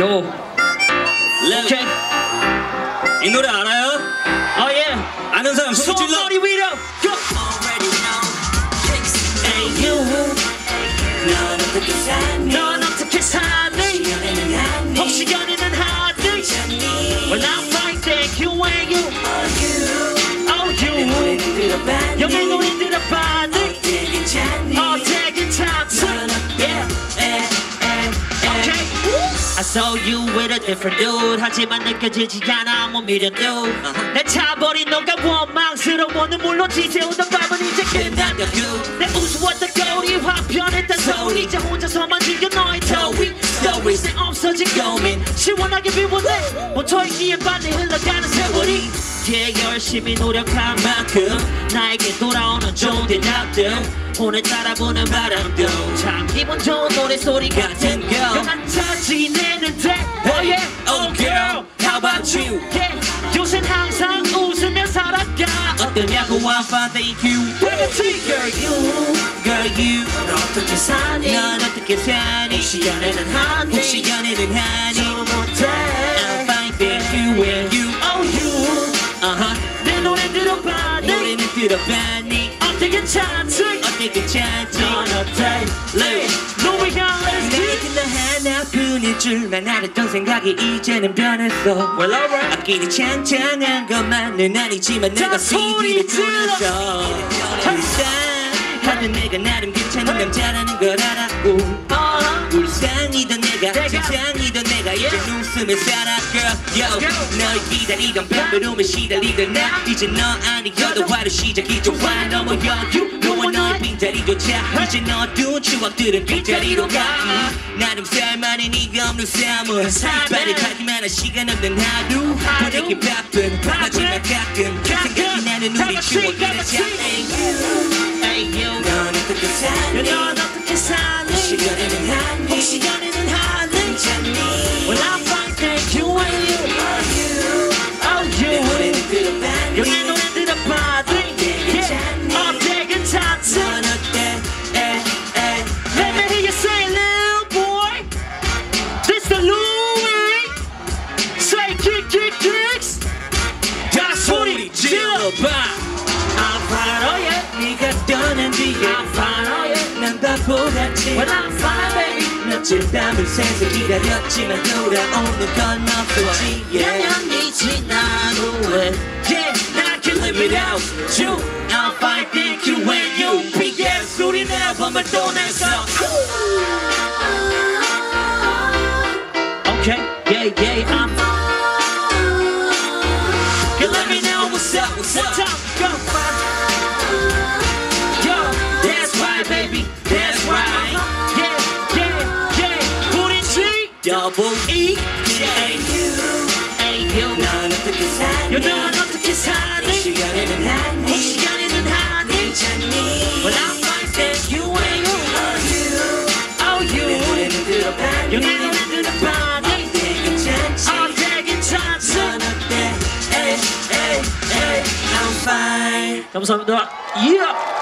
요. 레- 오케이. 이 노래 알아요? 어 예. 아는 사람 소리 질러 소머리 위로. 고. Hey you. 넌 어떻게 사니? 혹시 연애는 하니? Well I'm fine thank you and you. Oh you. 노래 Saw you with a different dude. 하지만 느껴지지 않아 못 믿어도. 내 차버린 너가 원망스러워 눈물로 지새우던 밤은 이제 끝났고. 내 우스웠던 거리 화편했던 소리 이제 혼자서만 즐겨 너의 더위 더위 내 없어진 고민. 시원하게 비워내. 모터이기에 빨리 흘러가는 세월이. yeah, 열심히 노력한 만큼 나에게 돌아오는 좋은 대답들 오늘 따라 부는 바람도 참 기분 좋은 노래 소리 같은 거 한차 지내는데 Oh yeah, oh girl, how about you? Yeah, 요샌 항상 웃으며 살아가 어떠냐고 I'm fine thank you. 그렇지 girl you Girl you. 넌 어떻게 사니? 넌 어떻게 사니? 혹시 연애는 하니? 혹시 연애는 하니? 저 못해 I'm fine thank you and you Oh you. Uh-huh. 내 노래 들어봐니? 노래는 들어봤니 어때 괜찮지? 어때 괜찮지? 넌 어때? It 나에겐 너 하나뿐일 줄만 알았던 생각이 이제는 변했어. Well alright. 앞길이 창창한 것만은 아니지만 내가 자, 소리 CD를 끊었어 불쌍하던 내가 나름 괜찮은 남자라는 걸 알았고 어, 불쌍이던 내가. 세상이던 내가 이제. 웃으며 살아 girl yo. 널 기다리던 밤부름에 시달리던 나. 이제 너 아니어도 하루 시작이 좋아 너무 여유 너와 너의 빈자리조차. 이제 너둔 추억들은 빈자리로 가. 나름 살만한 네가 없는 삶은 빠릿하기만 한 시간 없는 하루. 보내기 바쁜 마지막 가끔. 생각이 나는 우리 추억이나 참. Hey you. 넌 어떻게 사니? 넌 어떻게 사니? 혹시 연애는 하니 혹시 연애는 하니? 괜찮니 Well I'm fine thank you and you Oh 내 you 노래는 들어봤니 영의 노래 들어봐니? Yeah 어때 괜찮지? 넌 어때 에, 에, Let me hear you say little boy This the Louis Say kick kick kicks 다 소리 질러봐 I'm fine oh yeah 네가 떠난 뒤에 I'm fine oh yeah 난바 보같이 Well I'm fine baby 며칠 밤을 새서 기다렸지만 돌아오는 건 없었지 yeah. 년이 지난 후에 Yeah I can live without you I'm fine thank you and you BS 우리 내 밤을 떠내서 Okay yeah yeah I'm You let me know what's up what's up Double E. J A U 넌 어떻게 사니 넌 어떻게 사니? 혹시 연애는 하니 혹시 연애는 하니? 괜찮니 Well I'm fine thank you and you. Oh 내 you 노래는 들어봤니 영의 노래 들어봐니? 어때 괜찮지 어때 괜찮지? 넌 어때 에, 에, 에, I'm fine. 감사합니다 Yeah